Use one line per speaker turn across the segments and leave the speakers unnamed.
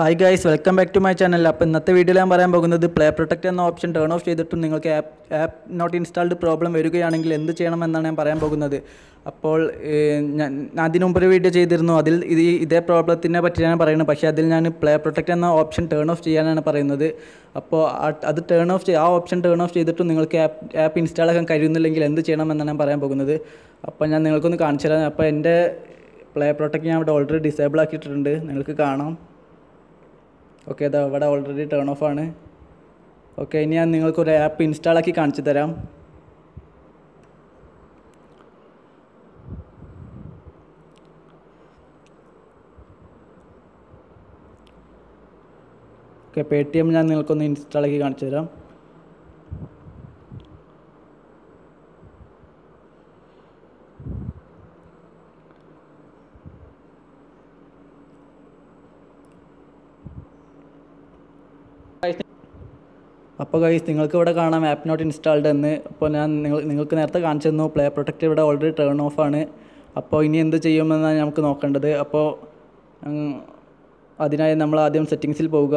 Hi guys welcome back to my channel അപ്പോൾ ഇന്നത്തെ വീഡിയോയിൽ ഞാൻ പറയാൻ പോകുന്നത് പ്ലേ പ്രൊട്ടക്റ്റ് എന്ന ഓപ്ഷൻ ടേൺ ഓഫ് ചെയ്തിട്ടും നിങ്ങൾക്ക് app app not installed problem വരികയാണെങ്കിൽ എന്ത് ചെയ്യണമെന്നാണ് ഞാൻ പറയാൻ പോകുന്നത്. അപ്പോൾ ഞാൻ ഒരു വീഡിയോ ചെയ്തിരുന്നു. അതിൽ ഇത് ഇതേ പ്രോബ്ലത്തിനെ പറ്റിയാണ് പറയുന്നത് പക്ഷേ അതിൽ ഞാൻ പ്ലേ പ്രൊട്ടക്റ്റ് എന്ന ഓപ്ഷൻ ടേൺ ഓഫ് ചെയ്യാനാണ് പറയുന്നത്. അപ്പോൾ അത് ടേൺ ഓഫ് ആ ഓപ്ഷൻ ടേൺ ഓഫ് ചെയ്തിട്ടും നിങ്ങൾക്ക് ആപ്പ് ആപ്പ് ഇൻസ്റ്റാൾ ആക്കാൻ കഴിയുന്നില്ലെങ്കിൽ എന്ത് ചെയ്യണമെന്നാണ് ഞാൻ പറയാൻ പോകുന്നത്. അപ്പോൾ ഞാൻ നിങ്ങൾക്കൊന്ന് കാണിച്ചു തരാം. അപ്പോൾ എന്റെ പ്ലേ പ്രൊട്ടക്റ്റ് ഞാൻ ഇവിടെ ഓൾറെഡി ഡിസേബിൾ ആക്കിയിട്ടുണ്ട് നിങ്ങൾക്ക് കാണാം. ഓക്കെ ഇതാ ഇവിടെ ഓൾറെഡി ടേൺ ഓഫ് ആണ്. ഓക്കെ ഇനി ഞാൻ നിങ്ങൾക്കൊരു ആപ്പ് ഇൻസ്റ്റാൾ ആക്കി കാണിച്ചു തരാം. ഓക്കെ പേ ടി എം ഞാൻ നിങ്ങൾക്കൊന്ന് ഇൻസ്റ്റാൾ ആക്കി കാണിച്ചു തരാം. അപ്പോൾ ഗൈസ് നിങ്ങൾക്ക് ഇവിടെ കാണാം ആപ്പ് നോട്ട് ഇൻസ്റ്റാൾഡ് എന്ന്. അപ്പോൾ ഞാൻ നിങ്ങൾ നിങ്ങൾക്ക് നേരത്തെ കാണിച്ചു തന്നു പ്ലേ പ്രൊട്ടക്റ്റ് ഇവിടെ ഓൾറെഡി ടേൺ ഓഫ് ആണ്. അപ്പോൾ ഇനി എന്ത് ചെയ്യുമെന്നാണ് നമുക്ക് നോക്കേണ്ടത്. അപ്പോൾ അതിനായി നമ്മൾ ആദ്യം സെറ്റിങ്സിൽ പോവുക.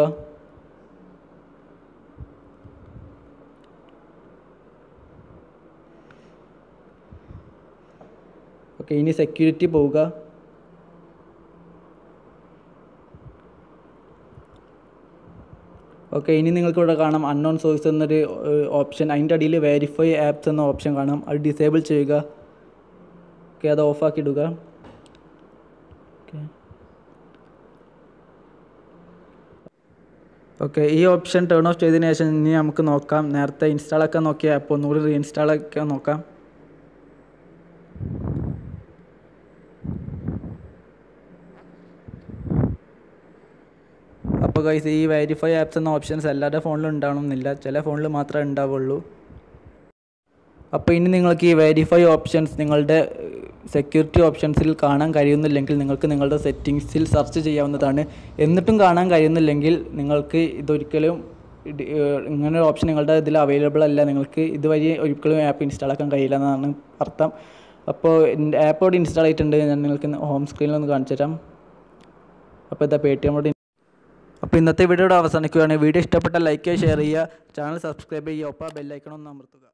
ഓക്കെ ഇനി സെക്യൂരിറ്റി പോവുക. ഓക്കെ ഇനി നിങ്ങൾക്ക് ഇവിടെ കാണാം അൺനോൺ സോഴ്സ് എന്നൊരു ഓപ്ഷൻ അതിന്റെ അടിയിൽ വെരിഫൈ ആപ്സ് എന്ന ഓപ്ഷൻ കാണാം. അത് ഡിസേബിൾ ചെയ്യുക. ഓക്കെ അത് ഓഫാക്കി ഇടുക. ഓക്കെ. ഈ ഓപ്ഷൻ ടേൺ ഓഫ് ചെയ്തതിന് ശേഷം ഇനി നമുക്ക് നോക്കാം. നേരത്തെ ഇൻസ്റ്റാൾ ആക്കാൻ നോക്കിയ അപ്പോൾ ഒന്നുകൂടി റീഇൻസ്റ്റാൾ ആക്കാൻ നോക്കാം. അപ്പോൾ ഗൈസ് ഈ വെരിഫൈ ആപ്സ് എന്ന ഓപ്ഷൻസ് എല്ലാവരുടെ ഫോണിലും ഉണ്ടാവണമെന്നില്ല ചില ഫോണിൽ മാത്രമേ ഉണ്ടാവുള്ളൂ. അപ്പോൾ ഇനി നിങ്ങൾക്ക് ഈ വെരിഫൈ ഓപ്ഷൻസ് നിങ്ങളുടെ സെക്യൂരിറ്റി ഓപ്ഷൻസിൽ കാണാൻ കഴിയുന്നില്ലെങ്കിൽ നിങ്ങൾക്ക് നിങ്ങളുടെ സെറ്റിങ്സിൽ സെർച്ച് ചെയ്യാവുന്നതാണ്. എന്നിട്ടും കാണാൻ കഴിയുന്നില്ലെങ്കിൽ നിങ്ങൾക്ക് ഇതൊരിക്കലും ഇത്, ഇങ്ങനെ ഒരു ഓപ്ഷൻ നിങ്ങളുടെ ഇതിൽ അവൈലബിൾ അല്ല. നിങ്ങൾക്ക് ഇതുവഴി ഒരിക്കലും ആപ്പ് ഇൻസ്റ്റാൾ ആക്കാൻ കഴിയില്ല എന്നാണ് അർത്ഥം. അപ്പോൾ ആപ്പ് അവിടെ ഇൻസ്റ്റാൾ ആയിട്ടുണ്ട്. ഞാൻ നിങ്ങൾക്ക് ഹോം സ്ക്രീനിൽ ഒന്ന് കാണിച്ചു തരാം അപ്പോൾ ഇതാ പേ ടി എമ്മോട് അപ്പോൾ ഇന്നത്തെ വീഡിയോയുടെ അവസാനിക്കുകയാണ്. വീഡിയോ ഇഷ്ടപ്പെട്ട ലൈക്ക് ചെയ്യുക ഷെയർ ചെയ്യുക ചാനൽ സബ്സ്ക്രൈബ് ചെയ്യുക ഒപ്പം ബെല്ലൈക്കണം ഒന്ന് അമർത്തുക.